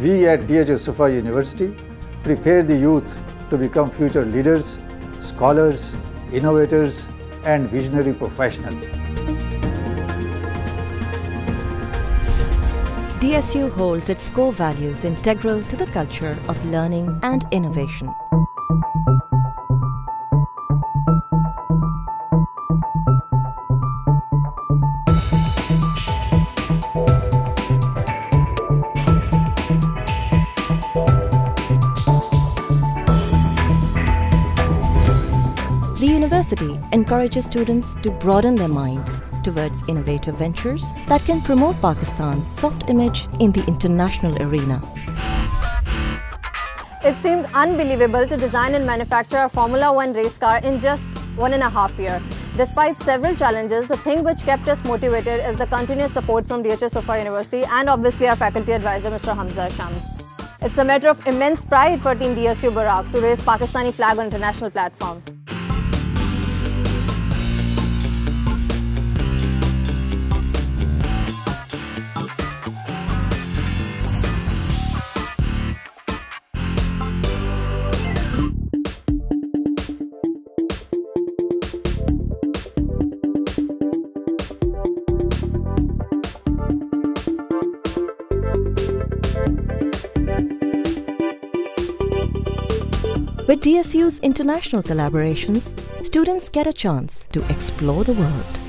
We at Suffa University prepare the youth to become future leaders, scholars, innovators, and visionary professionals. DSU holds its core values integral to the culture of learning and innovation. The university encourages students to broaden their minds towards innovative ventures that can promote Pakistan's soft image in the international arena. It seemed unbelievable to design and manufacture a Formula One race car in just one and a half year. Despite several challenges, the thing which kept us motivated is the continuous support from DHA Suffa University and obviously our faculty advisor Mr. Hamza Shams. It's a matter of immense pride for Team DSU Barak to raise Pakistani flag on international platform. With DSU's international collaborations, students get a chance to explore the world.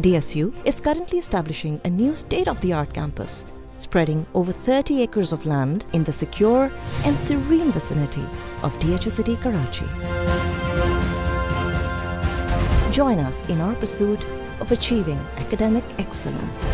DSU is currently establishing a new state of the art campus, spreading over 30 acres of land in the secure and serene vicinity of City, Karachi. Join us in our pursuit of achieving academic excellence.